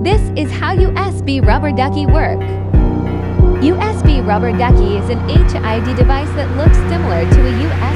This is how USB rubber ducky work. USB rubber ducky is an HID device that looks similar to a USB